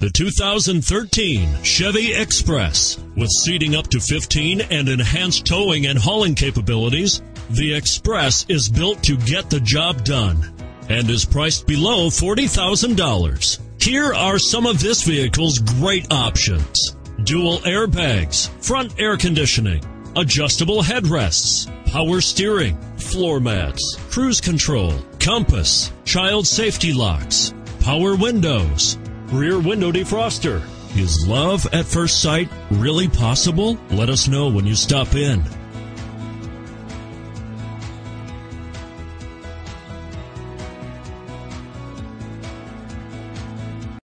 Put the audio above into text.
The 2013 Chevy Express. With seating up to 15 and enhanced towing and hauling capabilities, the Express is built to get the job done and is priced below $40,000. Here are some of this vehicle's great options. Dual airbags, front air conditioning, adjustable headrests, power steering, floor mats, cruise control, compass, child safety locks, power windows, rear window defroster. Is love at first sight really possible? Let us know when you stop in.